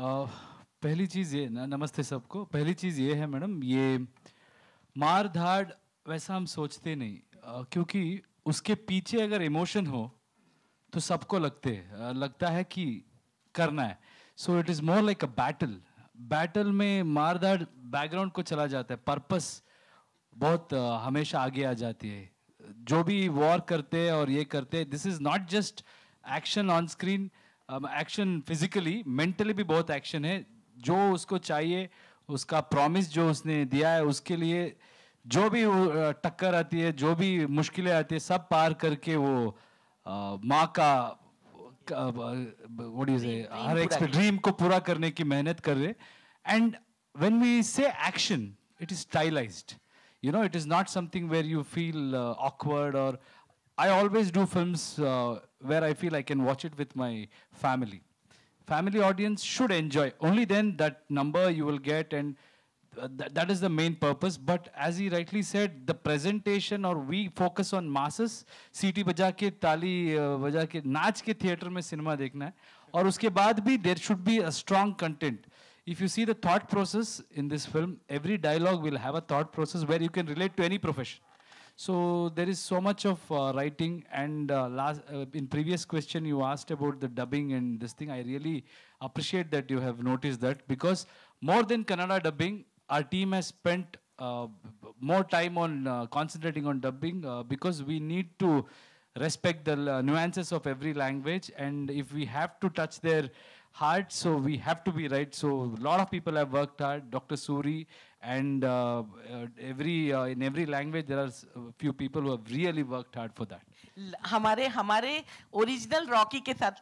पहली चीज़ ये नमस्ते सबको। पहली चीज़ ये है मैडम ये मार धाड़ वैसा हम सोचते नहीं। अह, क्योंकि उसके पीछे अगर इमोशन हो तो सबको लगते लगता है कि करना है। So it is more like a battle battle में मार धाड़ बैकग्राउंड को चला जाता है। पर्पस बहुत अह, हमेशा आगे आ जाती है। जो भी वॉर करते हैं और ये करते हैं this is not just action on screen action physically mentally भी बहुत एक्शन है। जो उसको चाहिए उसका प्रॉमिस जो उसने दिया है उसके लिए जो भी टक्कर आती है जो भी मुश्किलें आती है सब पार करके वो माँ का व्हाट इज़ हर एक ड्रीम को। पूरा करने की मेहनत कर रहे and when we say action it is stylised you know it is not something where you feel uh, awkward or i always do films uh, where i feel i can watch it with my family family audience should enjoy only then that number you will get and uh, that, that is the main purpose but as he rightly said the presentation or we focus on masses सीटी बजा के ताली uh, बजा के नाच के theatre में cinema देखना है और उसके बाद भी there should be a strong content if you see the thought process in this film, every dialogue will have a thought process where you can relate to any profession. So there is so much of uh, writing. And uh, last, uh, in previous question, you asked about the dubbing and this thing. I really appreciate that you have noticed that because more than Kannada dubbing, our team has spent uh, more time on uh, concentrating on dubbing uh, because we need to respect the uh, nuances of every language. And if we have to touch their hard, so we have to be right. So a lot of people have worked hard. Dr. Suri and uh, uh, every uh, in every language there are s- a few people who have really worked hard for that. ल- हमारे हमारे original Rocky के साथ